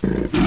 If